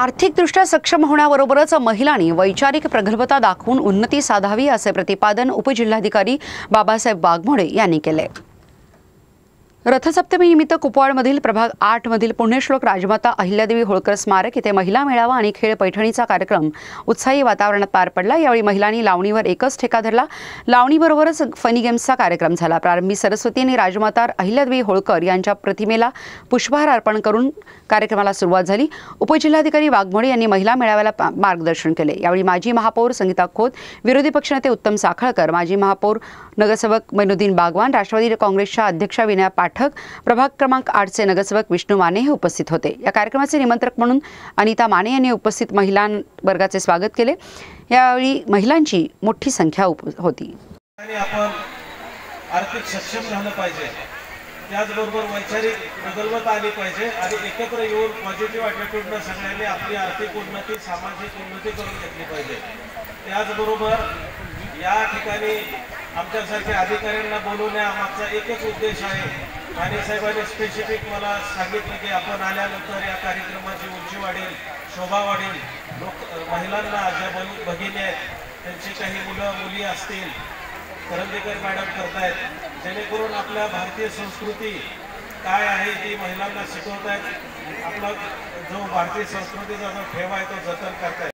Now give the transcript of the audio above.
आर्थिकदृष्ट्या सक्षम होण्याबरोबरच महिलांनी वैचारिक प्रगल्भता दाखवून उन्नती साधावी असे प्रतिपादन उपजिल्हाधिकारी बाबासाहेब वाघमोडे यांनी केले. रथसप्तमीनिमित्त कुपवाडमधील प्रभाग आठमधील पुण्यश्लोक राजमाता अहिल्यादेवी होळकर स्मारक येथे महिला मेळावा आणि खेळ पैठणीचा कार्यक्रम उत्साही वातावरणात पार पडला. यावेळी महिलांनी लावणीवर एकच ठेका धरला. लावणीबरोबरच फनी गेम्सचा कार्यक्रम झाला. प्रारंभी सरस्वती आणि राजमाता अहिल्यादेवी होळकर यांच्या प्रतिमेला पुष्पहार अर्पण करून कार्यक्रमाला सुरुवात झाली. उपजिल्हाधिकारी वाघमोडे यांनी महिला मेळाव्याला मार्गदर्शन केले. यावेळी माजी महापौर संगीता खोत विरोधी पक्षनेते उत्तम साखळकर माजी महापौर नगरसेवक मैनुद्दीन बागवान राष्ट्रवादी काँग्रेसच्या अध्यक्षा विनया पाठक प्रभाग क्रमांक आठचे नगरसेवक विष्णू माने हे उपस्थित होते. या कार्यक्रमाचे निमंत्रक म्हणून अनिता माने यांनी उपस्थित महिला वर्गाचे स्वागत केले. यावेळी महिलांची मोठी संख्या उप होती. आपण आर्थिक सक्षम झालं पाहिजे. त्याचबरोबर वैचारिक प्रगल्भता आली पाहिजे आणि एकत्र येऊन पॉझिटिव्ह ॲटिट्यूडनं सगळ्यांनी आपली आर्थिक उन्नती सामाजिक उन्नती करून घेतली पाहिजे. त्याचबरोबर या ठिकाणी आमच्यासारख्या अधिकाऱ्यांना बोलवण्यामागचा एकच उद्देश आहे. आणि साहेबांनी स्पेसिफिक मला सांगितलं की आपण आल्यानंतर या कार्यक्रमाची उंची वाढेल शोभा वाढेल. लोक महिलांना ज्या बन- भगिनी आहेत त्यांची काही मुलं मुली असतील करंदीकर मॅडम करतायत जेणेकरून आपल्या भारतीय संस्कृती काय आहे ती महिलांना शिकवतायत. आपला जो भारतीय संस्कृतीचा जो ठेवा आहे तो जतन करतायत.